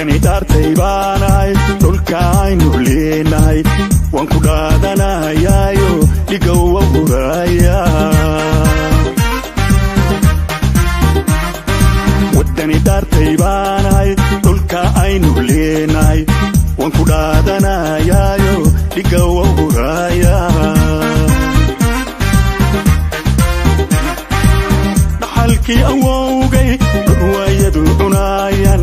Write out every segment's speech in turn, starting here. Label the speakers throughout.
Speaker 1: tani dhaartay baanahay dhulka aynu leenahay waan ku dhaadanayaayo dhigowa huraya waddani baanahay dhulka aynu leenahay waan ku dhaadanayaayo dhigowa huraya dhaxalkii awowgay dhurwayadu cunaayan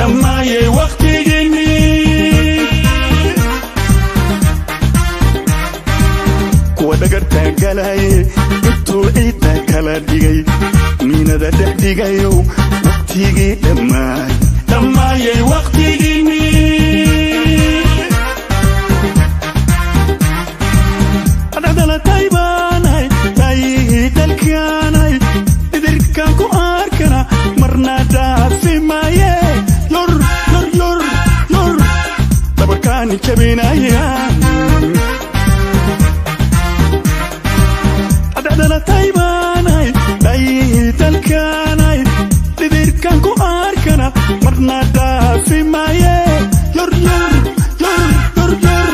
Speaker 1: لما وقت جميل kuwa dhagartaa galaaye intuu ciiddaa kala dhigay miinada dhex dhigayow بنايا أدعنا تايباناي دايت الكاناي تدير كانكو أركنا مرنا دافي مايه يور يور يور يور يور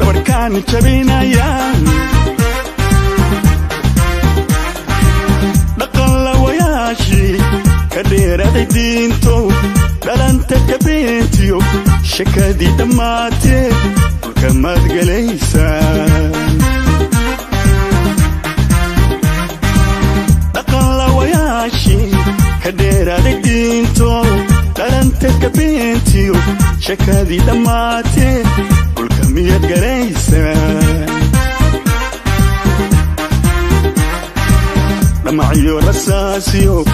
Speaker 1: دور كان جبينايا دقل وياشي كدير دينتو shakaadii dhammaatee halka maad galaysaa dhaqanlawayaashii ka dheeraaday diinto dhalanta kabeentiyo shakaadii dhammaatee hulka miyaad galaysaa dhamacyo rasaasiyo